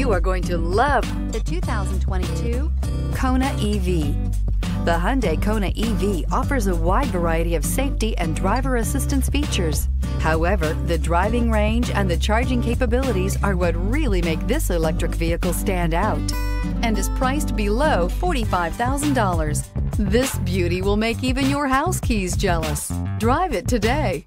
You are going to love the 2022 Kona EV. The Hyundai Kona EV offers a wide variety of safety and driver assistance features. However, the driving range and the charging capabilities are what really make this electric vehicle stand out and is priced below $45,000. This beauty will make even your house keys jealous. Drive it today.